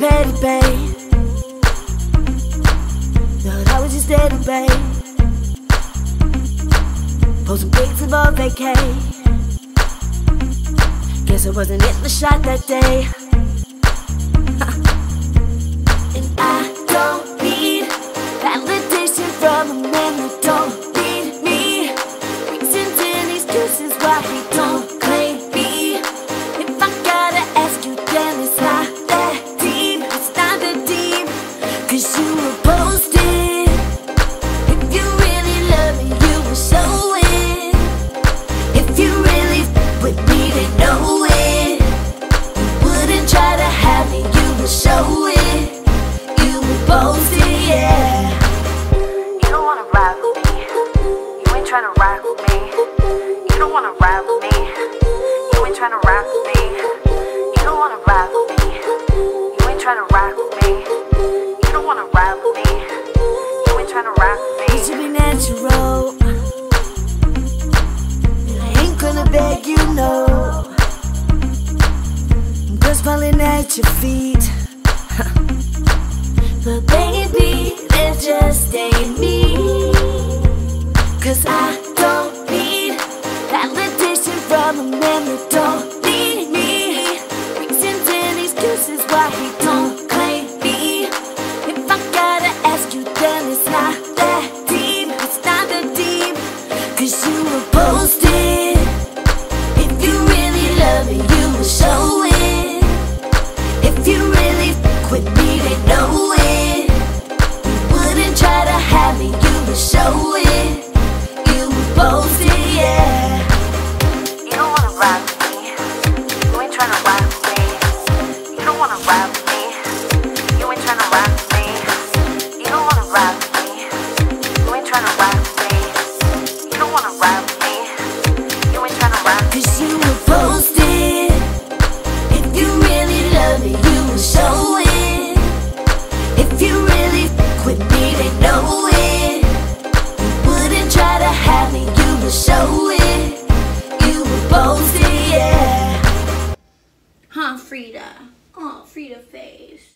petty, babe. Thought I was just steady, babe. Posting pics of our vacay. Guess I wasn't in the shot that day. and I don't need validation from a man that don't need me. Reasons and excuses why he You post it, yeah. You don't wanna ride with me. You ain't tryna ride with me. You don't wanna ride with me. You ain't tryna ride with me. You don't wanna ride with me. You ain't tryna ride with me. You don't wanna ride with me. You ain't tryna ride with It me. should be natural. And I ain't gonna beg you, no. I'm just falling at your feet. But baby, that just ain't me. Cause I don't need validation from a man that don't need me. Reasons and excuses why he don't claim me. If I gotta ask you then it's not that deep. It's not that you were posted. Cause you were posted. If you really me, you show it. If you really with me, they know it. You wouldn't try to have me, you show it. You were posted, yeah. Huh, Frida. Oh, Frida face.